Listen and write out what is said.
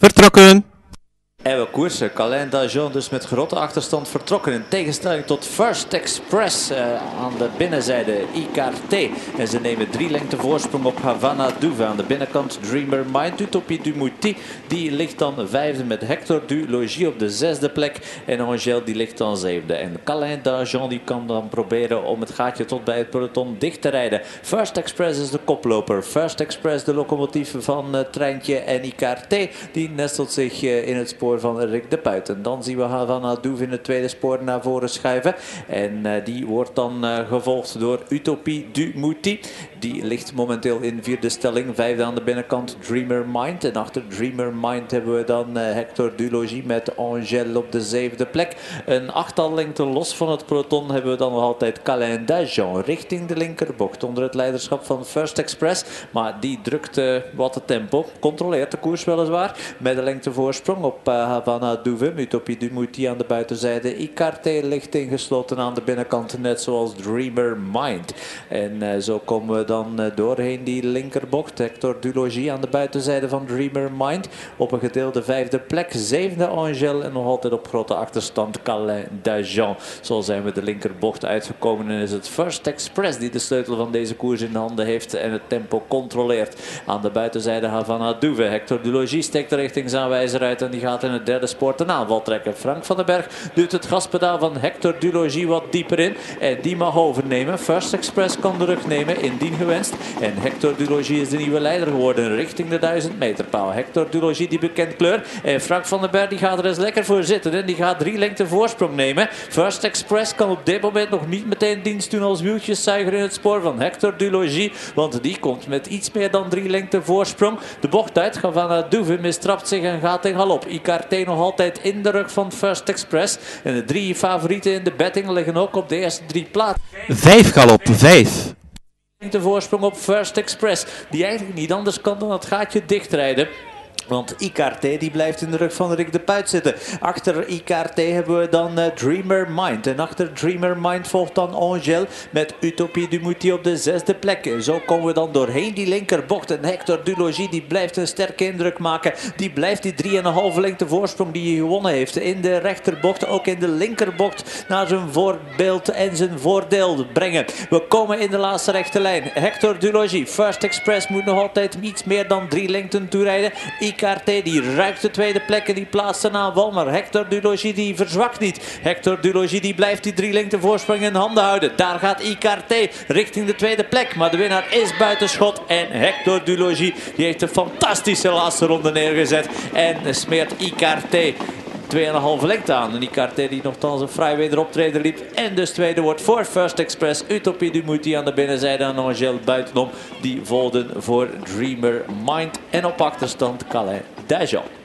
Vertrokken. En we koersen. Calin Dajon dus met grote achterstand vertrokken. In tegenstelling tot First Express uh, aan de binnenzijde IKT. En ze nemen drie lengte voorsprong op Havana Duve. Aan de binnenkant Dreamer Mind. Utopie Dumouti die ligt dan vijfde met Hector Du Logis op de zesde plek. En Angel die ligt dan zevende. En Calin Dajon die kan dan proberen om het gaatje tot bij het peloton dicht te rijden. First Express is de koploper. First Express de locomotief van uh, Treintje. En IKT die nestelt zich uh, in het spoor van Rick de Puit. En dan zien we Havana Doef in het tweede spoor naar voren schuiven. En uh, die wordt dan uh, gevolgd door Utopie du Mouti. Die ligt momenteel in vierde stelling. Vijfde aan de binnenkant Dreamer Mind. En achter Dreamer Mind hebben we dan uh, Hector Dulogis met Angel op de zevende plek. Een achttal lengte los van het peloton hebben we dan nog altijd Calin Dajon richting de linkerbocht. Onder het leiderschap van First Express. Maar die drukt wat het tempo. Controleert de koers weliswaar. Met de lengte voorsprong op Havana Douvem. Utopie Dumouti aan de buitenzijde. Icarte ligt ingesloten aan de binnenkant. Net zoals Dreamer Mind. En uh, zo komen we dan uh, doorheen die linkerbocht. Hector Dulogis aan de buitenzijde van Dreamer Mind. Op een gedeelde vijfde plek. Zevende Angel. En nog altijd op grote achterstand Calais Dajan. Zo zijn we de linkerbocht uitgekomen. En is het First Express die de sleutel van deze koers in handen heeft. En het tempo controleert. Aan de buitenzijde Havana Douve. Hector Dulogis steekt de richtingsaanwijzer uit. En die gaat in het derde spoor een aanval trekken. Frank van den Berg duwt het gaspedaal van Hector Dulogis wat dieper in. En die mag overnemen. First Express kan de rug nemen, indien gewenst. En Hector Dulogis is de nieuwe leider geworden richting de 1000 meter paal. Hector Dulogis die bekend kleur. En Frank van den Berg die gaat er eens lekker voor zitten. En die gaat drie lengte voorsprong nemen. First Express kan op dit moment nog niet meteen dienst doen als wieltjeszuiger in het spoor van Hector Dulogis. Want die komt met iets meer dan drie lengte voorsprong. De bocht uit. Gaan Douve mistrapt zich en gaat in galop. Nog altijd in de rug van First Express. En de drie favorieten in de betting liggen ook op de eerste drie plaatsen. Vijf galop, vijf. De voorsprong op First Express. Die eigenlijk niet anders kan dan het gaatje dichtrijden. Want IKT die blijft in de rug van Rick de Puit zitten. Achter IKT hebben we dan uh, Dreamer Mind. En achter Dreamer Mind volgt dan Angel met Utopie Dumouti op de zesde plek. Zo komen we dan doorheen die linkerbocht. En Hector Dulogis die blijft een sterke indruk maken. Die blijft die 3,5 lengte voorsprong die hij gewonnen heeft. In de rechterbocht, ook in de linkerbocht naar zijn voorbeeld en zijn voordeel brengen. We komen in de laatste rechte lijn. Hector Dulogis, First Express moet nog altijd iets meer dan drie lengten toerijden. IKT die ruikt de tweede plek en die plaatst een aanval. Maar Hector Dulogis die verzwakt niet. Hector Dulogis die blijft die drie lengte voorsprong in handen houden. Daar gaat IKT richting de tweede plek. Maar de winnaar is buitenschot. En Hector Dulogis die heeft een fantastische laatste ronde neergezet. En smeert IKT 2,5 lengte aan. En IKT die nogthans een vrij wederoptreden liep. En dus tweede wordt voor First Express. Utopie Dumouti aan de binnenzijde en Angel buitenom. Die volden voor Dreamer Mind. En op achterstand Calais Dajan.